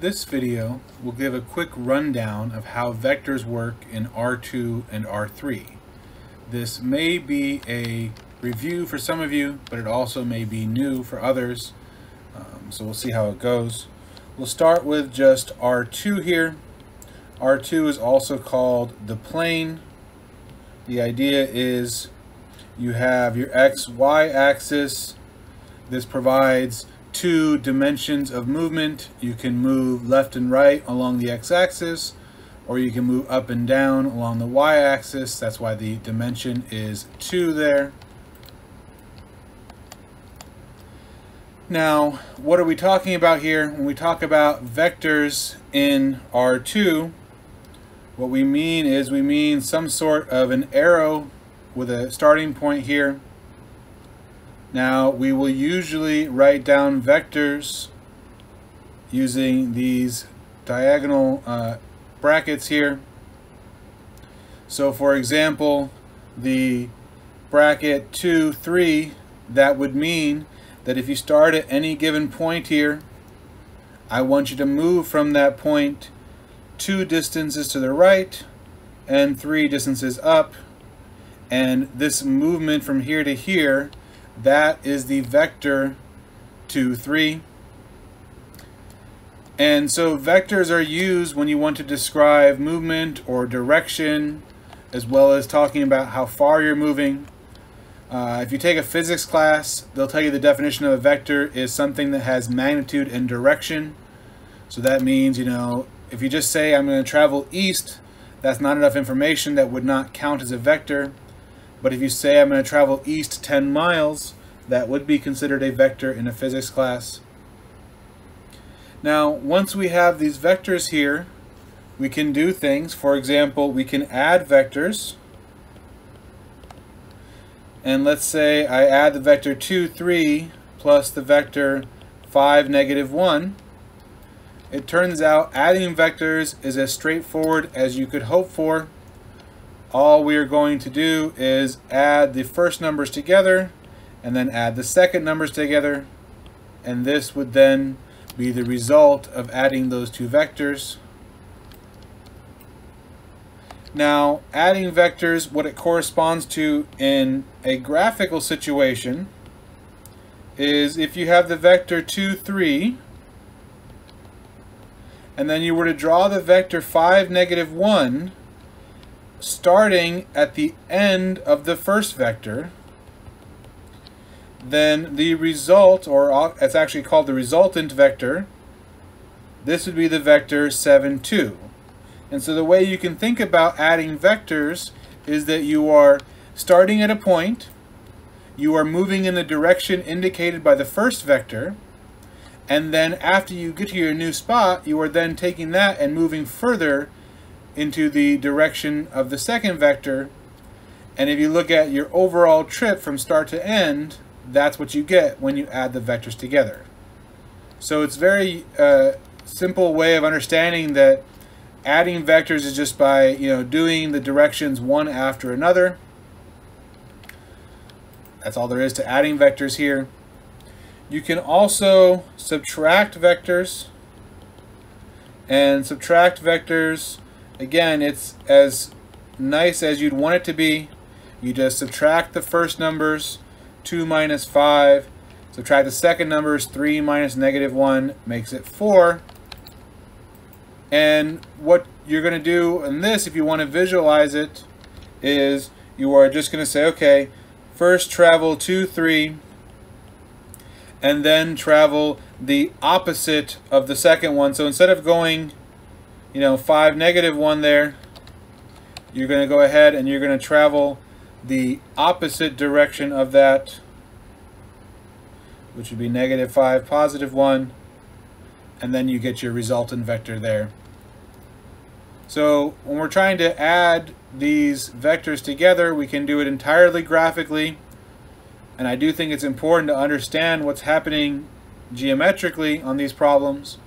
This video will give a quick rundown of how vectors work in R2 and R3. This may be a review for some of you, but it also may be new for others, um, so we'll see how it goes. We'll start with just R2 here. R2 is also called the plane. The idea is you have your x, y axis. This provides two dimensions of movement. You can move left and right along the x-axis, or you can move up and down along the y-axis. That's why the dimension is 2 there. Now, what are we talking about here? When we talk about vectors in R2, what we mean is we mean some sort of an arrow with a starting point here now we will usually write down vectors using these diagonal uh, brackets here. So for example, the bracket 2, 3, that would mean that if you start at any given point here, I want you to move from that point two distances to the right and three distances up. And this movement from here to here that is the vector 2, 3. And so vectors are used when you want to describe movement or direction, as well as talking about how far you're moving. Uh, if you take a physics class, they'll tell you the definition of a vector is something that has magnitude and direction. So that means, you know, if you just say I'm going to travel east, that's not enough information that would not count as a vector. But if you say I'm going to travel east 10 miles, that would be considered a vector in a physics class. Now, once we have these vectors here, we can do things. For example, we can add vectors. And let's say I add the vector 2, 3 plus the vector 5, negative 1. It turns out adding vectors is as straightforward as you could hope for all we are going to do is add the first numbers together and then add the second numbers together and this would then be the result of adding those two vectors. Now adding vectors, what it corresponds to in a graphical situation is if you have the vector 2, 3 and then you were to draw the vector 5, negative 1 starting at the end of the first vector, then the result, or it's actually called the resultant vector, this would be the vector 7, 2. And so the way you can think about adding vectors is that you are starting at a point, you are moving in the direction indicated by the first vector, and then after you get to your new spot, you are then taking that and moving further into the direction of the second vector. And if you look at your overall trip from start to end, that's what you get when you add the vectors together. So it's very uh, simple way of understanding that adding vectors is just by you know doing the directions one after another. That's all there is to adding vectors here. You can also subtract vectors and subtract vectors again, it's as nice as you'd want it to be. You just subtract the first numbers, 2 minus 5. Subtract the second numbers, 3 minus negative 1 makes it 4. And what you're going to do in this, if you want to visualize it, is you are just going to say, okay, first travel 2, 3, and then travel the opposite of the second one. So instead of going you know, 5, negative 1 there, you're going to go ahead and you're going to travel the opposite direction of that, which would be negative 5, positive 1, and then you get your resultant vector there. So when we're trying to add these vectors together, we can do it entirely graphically. And I do think it's important to understand what's happening geometrically on these problems.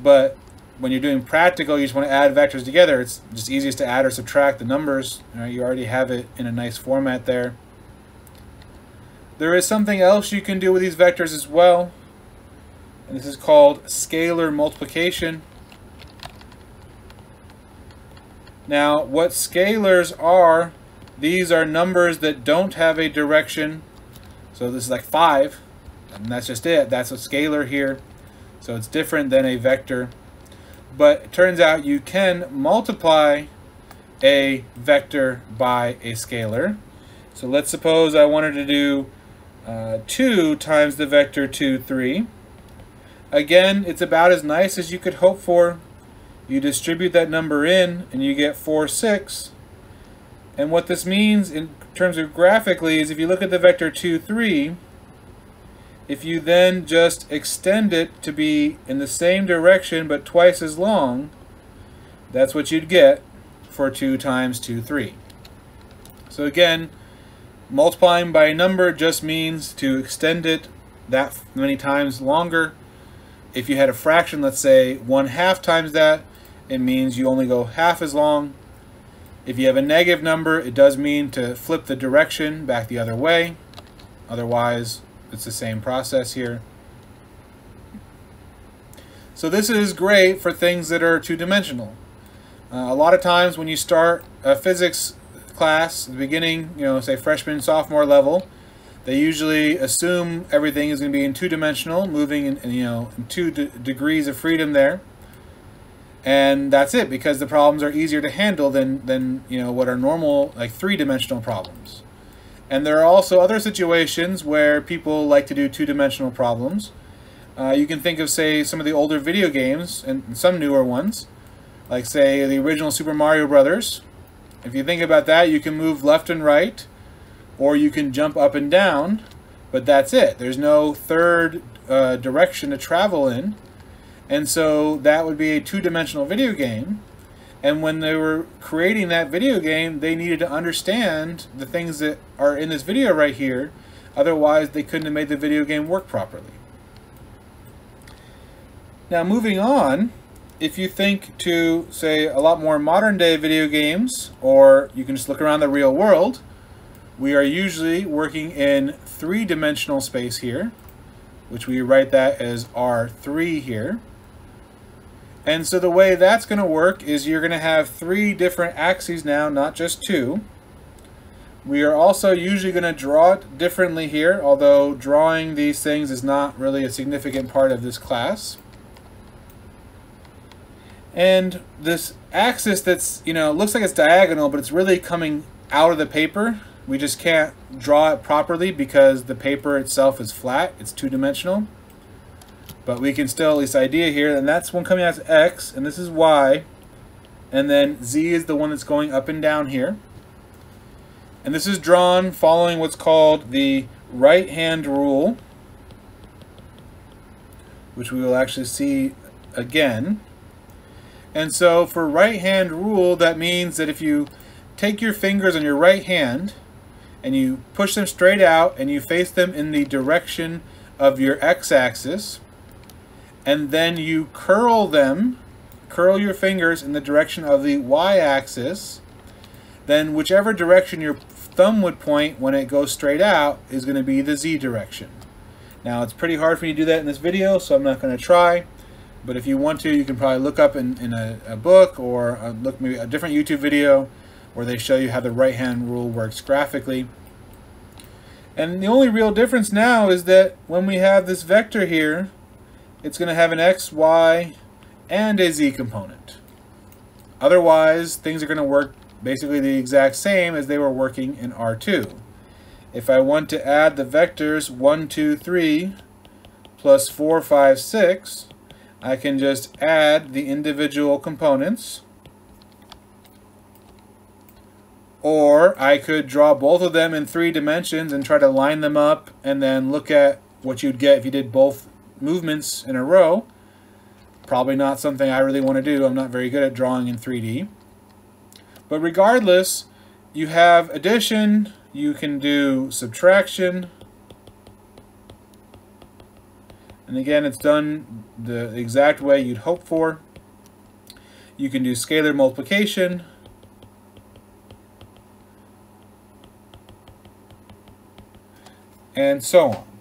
But when you're doing practical, you just want to add vectors together. It's just easiest to add or subtract the numbers. You, you already have it in a nice format there. There is something else you can do with these vectors as well. And this is called scalar multiplication. Now, what scalars are, these are numbers that don't have a direction. So this is like 5, and that's just it. That's a scalar here. So it's different than a vector. But it turns out you can multiply a vector by a scalar. So let's suppose I wanted to do uh, 2 times the vector 2, 3. Again, it's about as nice as you could hope for. You distribute that number in and you get 4, 6. And what this means in terms of graphically is if you look at the vector 2, 3, if you then just extend it to be in the same direction but twice as long, that's what you'd get for 2 times 2, 3. So again, multiplying by a number just means to extend it that many times longer. If you had a fraction, let's say 1 half times that, it means you only go half as long. If you have a negative number, it does mean to flip the direction back the other way. Otherwise, it's the same process here. So this is great for things that are two-dimensional. Uh, a lot of times when you start a physics class the beginning, you know, say freshman, sophomore level, they usually assume everything is going to be in two-dimensional, moving in, you know, in two de degrees of freedom there. And that's it, because the problems are easier to handle than, than you know, what are normal, like three-dimensional problems. And there are also other situations where people like to do two-dimensional problems. Uh, you can think of, say, some of the older video games, and some newer ones, like, say, the original Super Mario Brothers. If you think about that, you can move left and right, or you can jump up and down, but that's it. There's no third uh, direction to travel in, and so that would be a two-dimensional video game. And when they were creating that video game, they needed to understand the things that are in this video right here. Otherwise, they couldn't have made the video game work properly. Now, moving on, if you think to, say, a lot more modern day video games, or you can just look around the real world, we are usually working in three-dimensional space here, which we write that as R3 here. And so the way that's going to work is you're going to have three different axes now, not just two. We are also usually going to draw it differently here, although drawing these things is not really a significant part of this class. And this axis that's, you know, looks like it's diagonal, but it's really coming out of the paper. We just can't draw it properly because the paper itself is flat. It's two-dimensional. But we can still at least idea here, and that's one coming out as x, and this is y, and then z is the one that's going up and down here. And this is drawn following what's called the right-hand rule, which we will actually see again. And so for right-hand rule, that means that if you take your fingers on your right hand and you push them straight out and you face them in the direction of your x-axis, and then you curl them, curl your fingers in the direction of the y-axis, then whichever direction your thumb would point when it goes straight out is going to be the z direction. Now it's pretty hard for me to do that in this video, so I'm not going to try. But if you want to, you can probably look up in, in a, a book or a, look maybe a different YouTube video where they show you how the right-hand rule works graphically. And the only real difference now is that when we have this vector here, it's going to have an x, y, and a z component. Otherwise, things are going to work basically the exact same as they were working in R2. If I want to add the vectors 1, 2, 3 plus 4, 5, 6, I can just add the individual components. Or I could draw both of them in three dimensions and try to line them up and then look at what you'd get if you did both movements in a row. Probably not something I really want to do. I'm not very good at drawing in 3D. But regardless, you have addition, you can do subtraction, and again it's done the exact way you'd hope for. You can do scalar multiplication, and so on.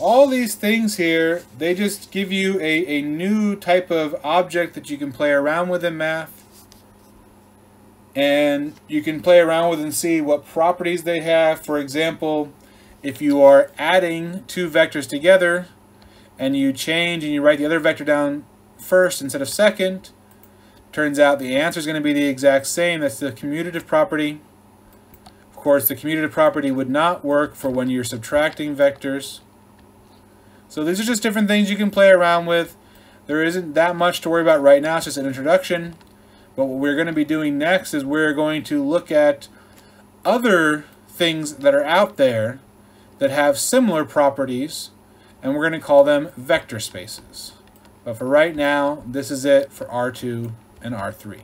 All these things here, they just give you a, a new type of object that you can play around with in math. And you can play around with and see what properties they have. For example, if you are adding two vectors together and you change and you write the other vector down first instead of second, turns out the answer is going to be the exact same. That's the commutative property. Of course, the commutative property would not work for when you're subtracting vectors. So these are just different things you can play around with. There isn't that much to worry about right now. It's just an introduction. But what we're going to be doing next is we're going to look at other things that are out there that have similar properties, and we're going to call them vector spaces. But for right now, this is it for R2 and R3.